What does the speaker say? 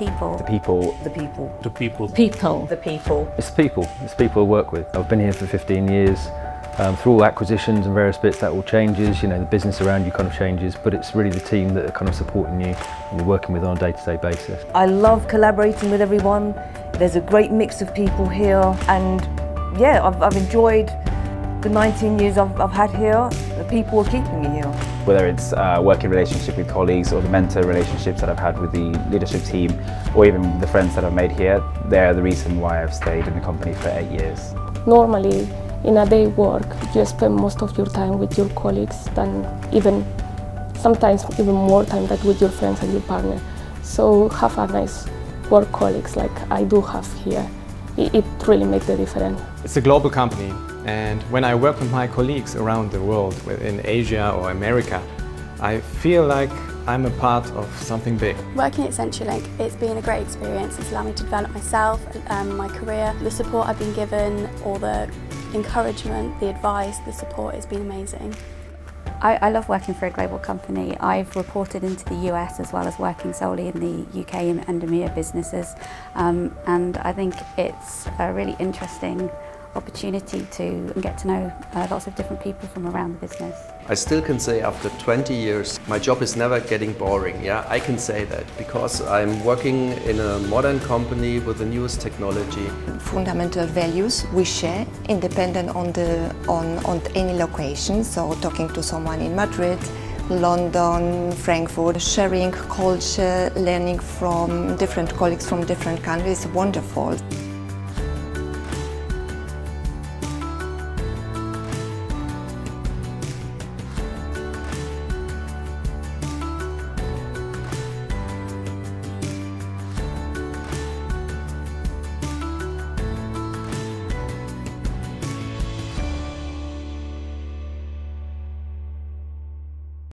people. The people. The people. The people. People. The people. It's the people. It's people I work with. I've been here for 15 years. Um, through all acquisitions and various bits, that all changes. You know, the business around you kind of changes, but it's really the team that are kind of supporting you and you're working with on a day-to-day -day basis. I love collaborating with everyone. There's a great mix of people here, and yeah, I've, I've enjoyed the 19 years I've, I've had here. The people are keeping me here. Whether it's a working relationship with colleagues or the mentor relationships that I've had with the leadership team, or even the friends that I've made here, they're the reason why I've stayed in the company for eight years. Normally, in a day work, you spend most of your time with your colleagues than even, sometimes even more time than with your friends and your partner. So have a nice work colleagues like I do have here. It, it really makes a difference. It's a global company and when I work with my colleagues around the world, in Asia or America, I feel like I'm a part of something big. Working at CenturyLink, it's been a great experience. It's allowed me to develop myself, um, my career. The support I've been given, all the encouragement, the advice, the support has been amazing. I, I, love working for a global company. I've reported into the US as well as working solely in the UK and EMEA businesses um, and I think it's a really interesting opportunity to get to know uh, lots of different people from around the business. I still can say after 20 years my job is never getting boring. Yeah, I can say that because I'm working in a modern company with the newest technology. Fundamental values we share independent on the on, on any location. So talking to someone in Madrid, London, Frankfurt, sharing culture, learning from different colleagues from different countries, wonderful.